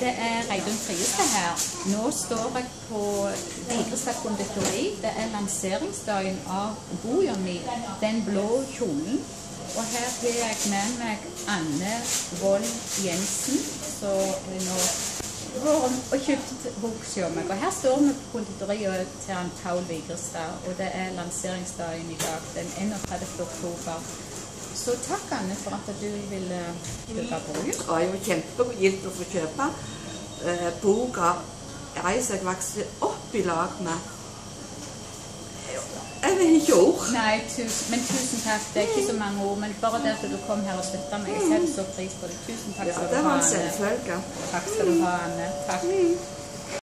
Det er Reidun Friestad her. Nå står jeg på Vigrestad konditori. Det er lanseringsdagen av boka min 'Den blå kjolen'. Og her har jeg med meg Anne Wold Jensen, som nå går og kjøpt bok hos meg. Og her står vi på konditoriet til han Paul Vigrestad, og det er lanseringsdagen i dag, den 31. oktober. Så takk, Anne, for at du ville kjøpe bok. Det var jo kjempegildt å få kjøpe eh, boka 'Ei som jeg vokste opp i lag med'. Jeg vet ikke ord. Nei, tusen, men tusen takk. Det er ikke så mange ord. Men bare det at du kom her og støtta meg, jeg setter så pris på det. Tusen takk skal ja, du ha, var en selvfølge. Takk skal du ha, Anne. Takk.